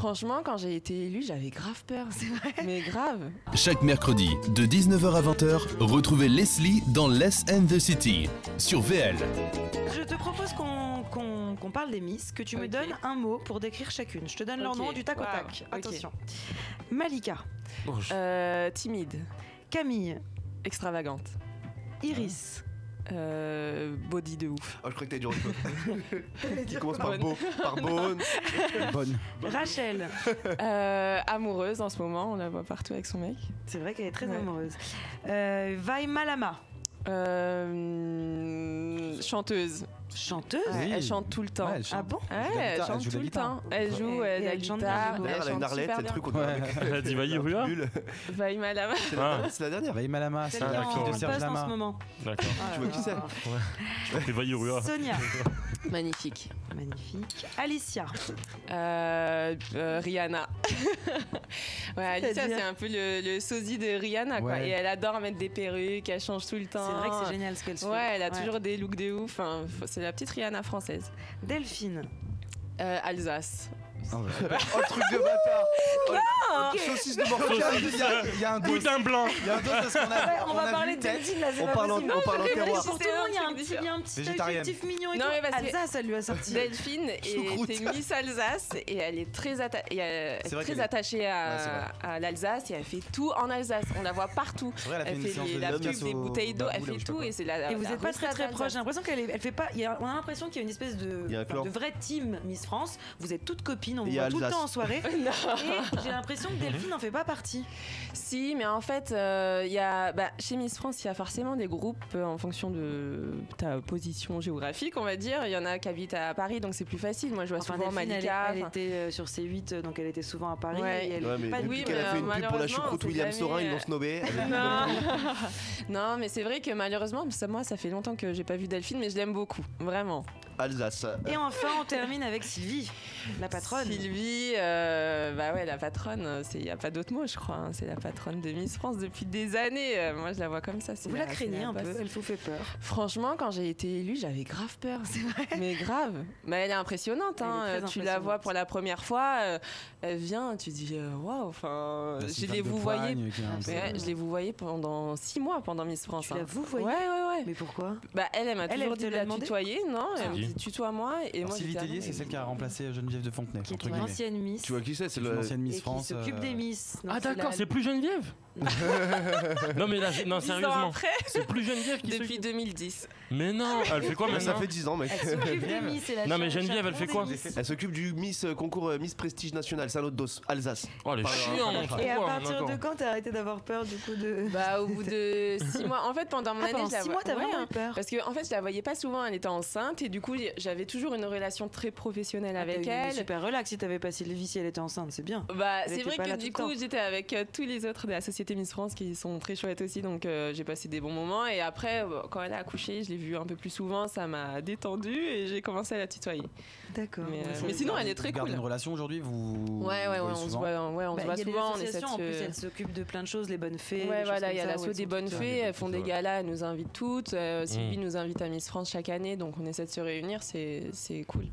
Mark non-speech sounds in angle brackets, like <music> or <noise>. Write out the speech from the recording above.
Franchement, quand j'ai été élue, j'avais grave peur. C'est vrai. <laughs> Mais grave. Chaque mercredi, de 19h à 20h, retrouvez Leslie dans Less and the City sur VL. Je te propose qu'on qu'on- qu'on parle des Miss, que tu me Ok. donnes un mot pour décrire chacune. Je te donne leur Ok. nom du tac au Waouh. tac. Ok. Attention. Malika, Euh, timide, Camille, extravagante, Iris, euh, body de ouf. Oh, je crois que t'as dit autre chose. Qui <laughs> commence par Bonne. beau, par bonne. <laughs> Bonne. Rachel. Euh, amoureuse en ce moment, on la voit partout avec son mec. C'est vrai qu'elle est très Ouais. amoureuse. Euh, Vai Malama, Euh, chanteuse. chanteuse. Ouais. Elle chante tout le temps. Ouais, elle chante. Ah bon Ouais, Elle chante tout le temps. Elle joue, elle elle la chante guitare. elle a une chante Arlette, c'est le truc qu'on a dit Vaillé Rua Malama. C'est la Ah. dernière, c'est la dernière. Vaï Malama, c'est la fille de Serge poste en ce Lama. moment. D'accord. Tu vois qui c'est C'est Rua. Sonia. <laughs> Magnifique. Magnifique. Alicia. Euh, euh, Rihanna. <laughs> ouais, Alicia, c'est un peu le, le sosie de Rihanna, quoi. Ouais. Et elle adore mettre des perruques, elle change tout le temps. C'est vrai que c'est génial ce qu'elle se fait. Ouais, elle a toujours des looks de ouf. Enfin, faut- c'est la petite Rihanna française. Delphine. Euh, Alsace. Ah ouais. <laughs> Oh, le truc de bâtard <laughs> Oh, Saucisse de morcave Il y y a un dos. Putain blanc Il y a un dos parce qu'on a, on, va a parler de là, c'est On parle en terroir. Pour tout le monde, il y a un petit, y a un petit Végétarienne. adjectif mignon et Non, tout. mais Alsace, elle lui a sorti. Delphine était Miss Alsace et elle est très, atta- et elle est très attachée Ouais, à, à l'Alsace et elle fait tout en Alsace. On la voit partout. Vrai, elle a fait Elle la pub des bouteilles d'eau, elle fait tout et c'est la. Et vous n'êtes pas très très proche. J'ai l'impression qu'elle fait pas. on a l'impression qu'il y a une espèce de vraie team Miss France. Vous êtes toutes copines, on Et voit tout le temps en soirée. <laughs> Et j'ai l'impression que Delphine n'en fait pas partie. Si, mais en fait, euh, il y a, bah, chez Miss France, il y a forcément des groupes euh, en fonction de ta position géographique, on va dire. Il y en a qui habitent à Paris, donc c'est plus facile. Moi, je vois Enfin, souvent Delphine, elle, Malika. elle était euh, sur C8, euh, donc elle était souvent à Paris. Ouais. et elle Ouais, mais pas depuis Oui, qu'elle a mais, fait une euh, pub pour la choucroute William jamais, Sorin, ils euh, l'ont snobé. Non. <laughs> non, mais c'est vrai que malheureusement, ça, moi, ça fait longtemps que j'ai pas vu Delphine, mais je l'aime beaucoup, vraiment. Alsace. Et enfin, on termine avec Sylvie, la patronne. Sylvie, euh, bah ouais, la patronne, il n'y a pas d'autre mot, je crois. hein. C'est la patronne de Miss France depuis des années. Euh, moi, je la vois comme ça. Vous la craignez un peu, elle vous fait peur. Franchement, quand j'ai été élue, j'avais grave peur. C'est vrai. Mais grave. Mais elle est impressionnante. Elle est hein. Tu la vois pour la première fois. euh, elle vient, tu dis waouh. Enfin, Bah, je de vous voyez. je les vous voyais pendant six mois pendant Miss France. Tu la hein. vous voyez Ouais, ouais, ouais. Mais pourquoi? Bah, elle, elle m'a toujours elle dit de l'a la tutoyer. Non, Qui dit tutoie-moi. Et Alors, moi, Sylvie Tellier, c'est celle qui a remplacé Geneviève de Fontenay. Qui est entre Une ancienne Miss. Tu vois qui c'est C'est l'ancienne et Miss qui France. s'occupe euh, des Miss. Ah d'accord, c'est plus Geneviève? Non mais là, non sérieusement, c'est plus Geneviève qui depuis s'occupe. 2010. Mais non, elle fait quoi Ça maintenant fait 10 ans, mec. Elle s'occupe Miss. la Non, mais Geneviève, elle fait quoi. Elle s'occupe du Miss concours euh, Miss Prestige National, c'est un autre dos, Alsace. Oh, elle est chiante, Et à quoi, partir de quand t'as arrêté d'avoir peur du coup de. Bah, au bout de six mois. En fait, pendant mon Ah, année, vois- mois, t'as vraiment hein. eu peur. Parce que en fait, je la voyais pas souvent. Elle était enceinte et du coup, j'avais toujours une relation très professionnelle avec Ah, une elle. Super relax si t'avais pas Sylvie si elle était enceinte, c'est bien. Bah, c'est vrai que du le coup, j'étais avec euh, tous les autres de la société Miss France qui sont très chouettes aussi, donc euh, j'ai passé des bons moments. Et après, euh, quand elle a accouché, je l'ai vue un peu plus souvent, ça m'a détendue et j'ai commencé à la tutoyer. D'accord. Mais, euh, mais sinon, elle est très vous gardez cool. une relation aujourd'hui vous Ouais, ouais, ouais, vous on voyez se souvent voit, ouais, on se Bah, voit il y a des souvent. On essaie de en plus, se- elles s'occupent de plein de choses, les bonnes fées. Ouais, voilà, il y a l'assaut des bonnes fées, elles font des galas, elles nous invitent toutes. Sylvie Mm. nous invite à Miss France chaque année, donc on essaie de se réunir, c'est c'est cool.